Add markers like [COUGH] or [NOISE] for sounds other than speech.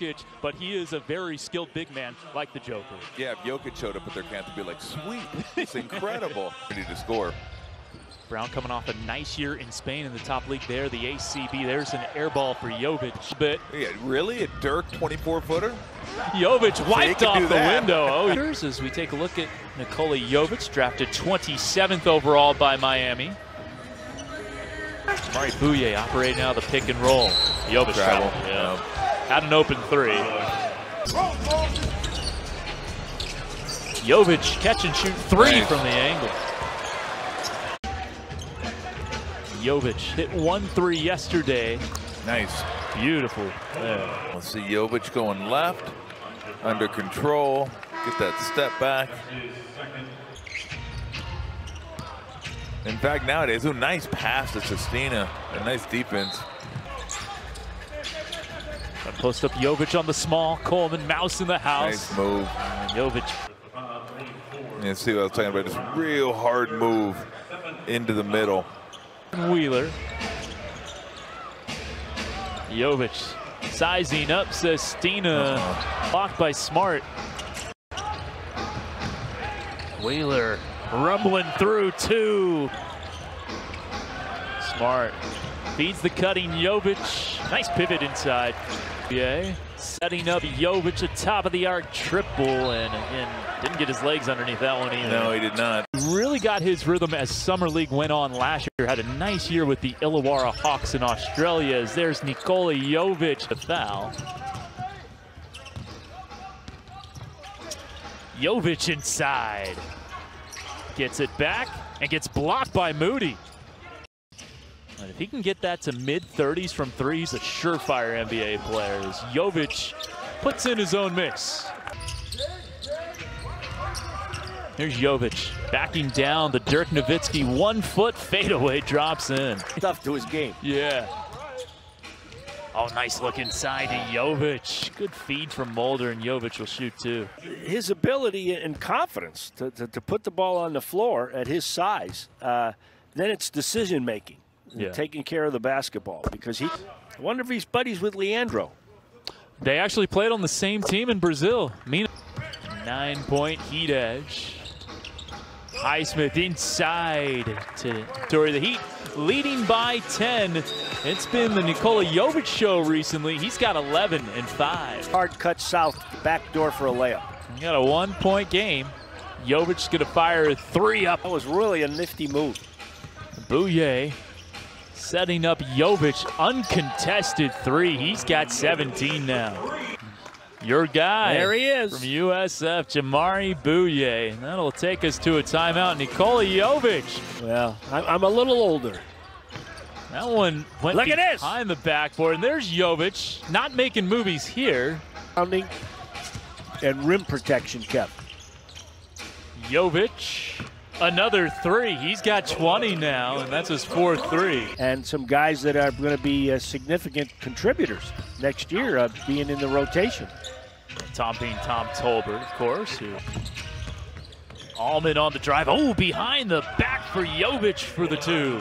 Jokic, but he is a very skilled big man like the Joker. Yeah, if Jokic showed up at their camp, they'd be like, sweet, it's incredible. [LAUGHS] Ready to score. Brown coming off a nice year in Spain in the top league there, the ACB. There's an air ball for Jovic. But Yeah, really? A Dirk 24-footer? Jovic wiped can off the that. window. [LAUGHS] Oh, here's as we take a look at Nikola Jovic, drafted 27th overall by Miami. Mari Bouyea operating out of the pick and roll. Jovic Travel. travel. Yeah. Had an open three. Jovic catch and shoot three from the angle. Jovic hit one three yesterday. Nice. Beautiful. Yeah. Let's see Jovic going left, under control, get that step back. In fact, nowadays, a nice pass to Sestina, a nice defense. Post up Jovic on the small. Coleman mouse in the house. Nice move. And Jovic And see what I was talking about, this real hard move into the middle. Wheeler. Jovic sizing up Sestina. Uh-huh. Blocked by Smart. Wheeler rumbling through two. Smart feeds the cutting Jovic. Nice pivot inside. Yeah. Setting up Jovic top of the arc triple and again didn't get his legs underneath that one either. No, he did not. really got his rhythm as Summer League went on last year. Had a nice year with the Illawarra Hawks in Australia as there's Nikola Jovic the foul. Jovic inside. Gets it back and gets blocked by Moody. And if he can get that to mid 30s from three, he's a surefire NBA player. As Jovic puts in his own mix. Here's Jovic backing down the Dirk Nowitzki one foot fadeaway drops in. stuff to his game. Yeah. Oh, nice look inside to Jovic. Good feed from Mulder, and Jovic will shoot too. His ability and confidence to, to, to put the ball on the floor at his size, uh, then it's decision making, Yeah. taking care of the basketball. Because he, I wonder if he's buddies with Leandro. They actually played on the same team in Brazil. Mina, nine point heat edge. Highsmith inside to Tory the Heat, leading by 10. It's been the Nikola Jovic show recently. He's got 11 and 5. Hard cut south, back door for a layup. He got a one point game. Jovic's going to fire a three up. That was really a nifty move. Bouyea setting up Jovic, uncontested three. He's got 17 now. Your guy. There he is. From USF, Jamaree Bouyea. And that'll take us to a timeout. Nikola Jovic. Well, I'm, I'm a little older. That one went Look at this. behind the backboard. And there's Jovic, not making movies here. Rounding and rim protection kept. Jovic, another three. He's got 20 now, and that's his fourth three. And some guys that are going to be uh, significant contributors next year, uh, being in the rotation. Tom being Tom Tolbert, of course. Who Allman on the drive. Oh, behind the back for Jovic for the two.